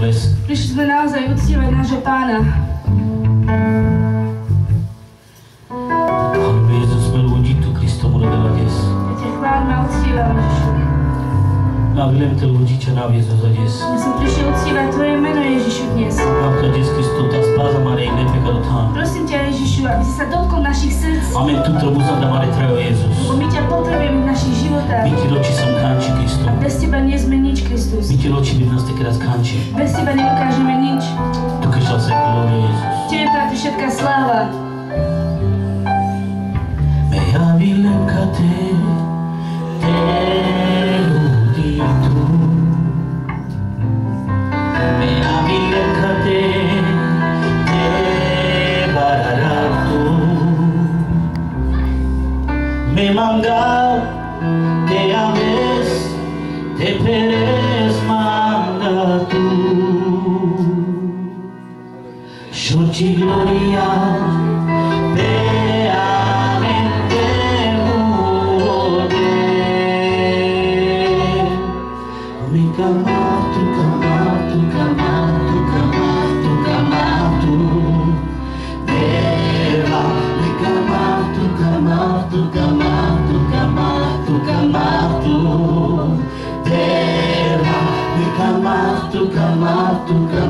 dnes? Když jsme naozaj uctívali nášho pána. Hanbe Jezus milují tu Kristomu rodila děs. Já tě chválím a uctívám, Ježíšu. Já vylem te ludí, čo nám Jezus děs. Já jsem přišel uctívat tvoje jméno, Ježíšu, dnes. Matka děs Kristu, ta spáza Marie, nepekal tam. Prosím tě, Ježíšu, aby se dotkl našich srdc. Máme tu trobu za Marie Trajo Jezus. Bo my tě potřebujeme v našich životech. My ti ročí jsem hráči Kristu. Bez tebe nie sme nič, Kristus. My ti ročí tekrat kanči. Bez Teba nedokážeme nič. Tu kešal se gloria Jezus. Tebe patrí všetká sláva. Me avilem ka te, te ludi tu. Me avilem ka te, te bararatu. Me te ames, te peres Shorti gloria, veramente mude. Mi camatu, camatu, camatu, camatu, camatu. Deva, camatu, camatu, camatu, camatu. Deva, mi camatu, camatu, camatu,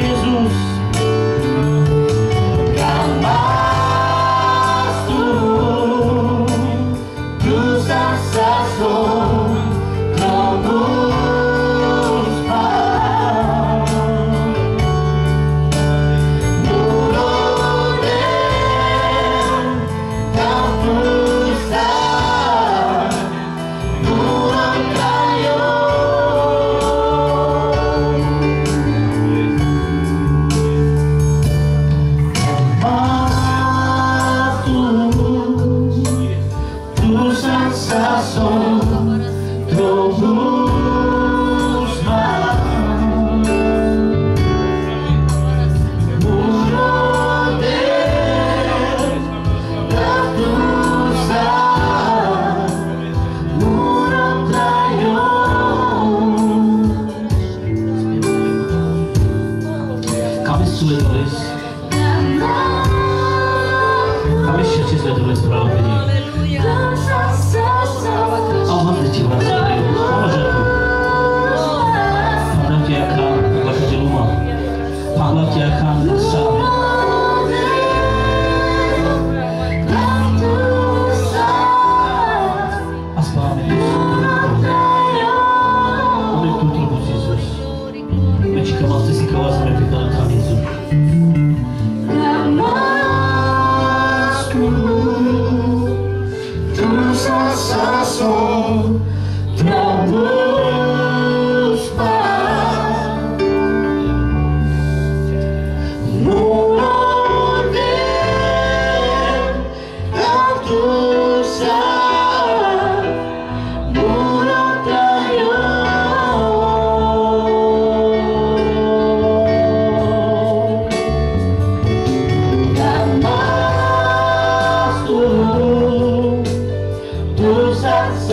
Jesus.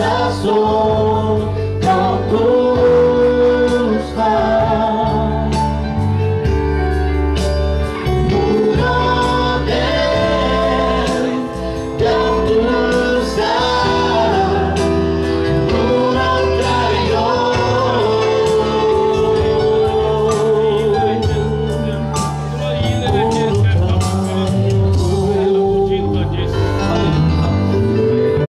Sensação